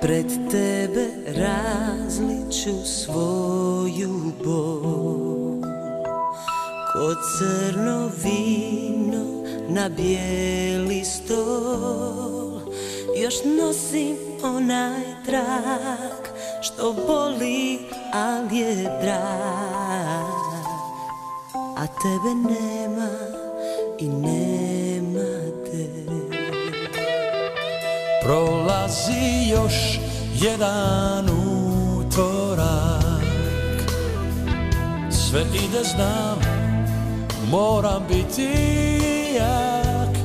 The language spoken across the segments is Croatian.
Pred tebe različu svoju bol. Ko crno vino na bijeli stol. Još nosim onaj trak Što boli, ali je drag. A tebe nema i nema Prolazi još jedan utorak. Sve ide znam, moram biti jak.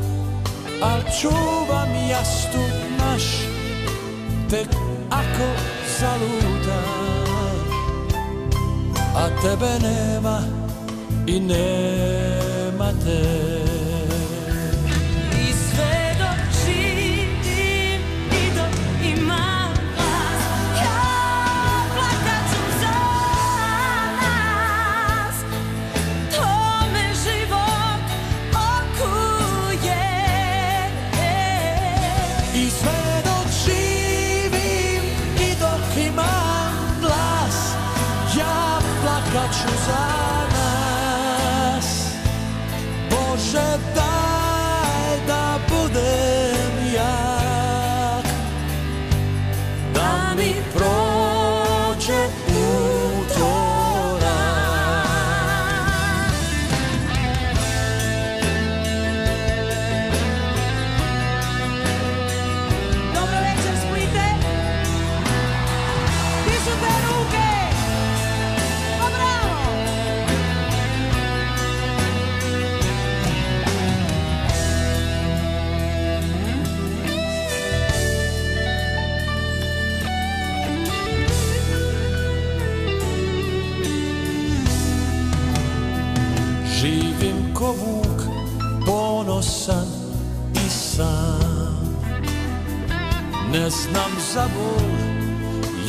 Al čuvam jastuk naš, tek ako zalutam. A tebe nema i nema te Bože daj Živim ko vuk, ponosan i sam. Ne znam za bol,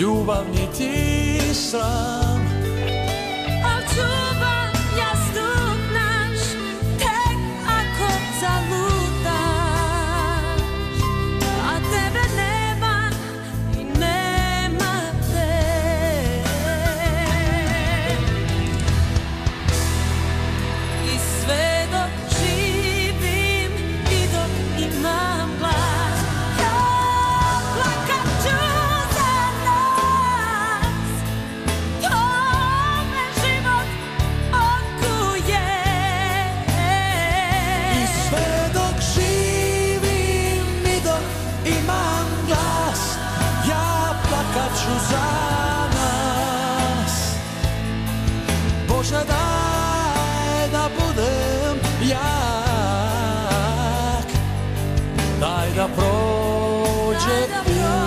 ljubav niti sram Bože daj da budem jak. Daj da prođe Daj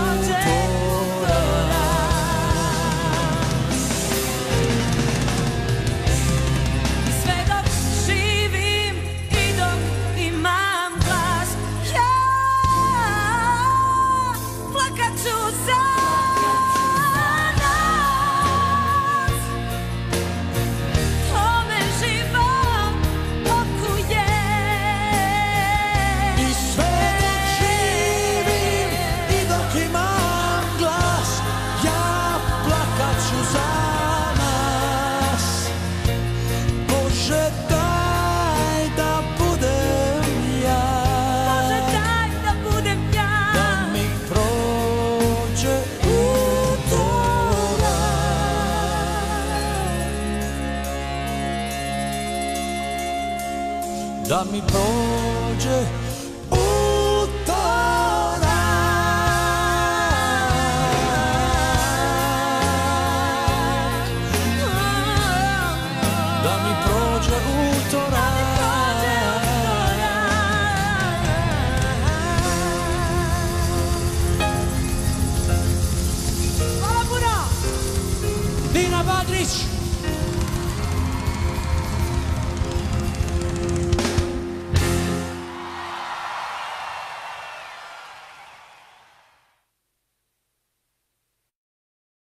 Da mi prođe utorak Da mi prođe puno! Dina Badrić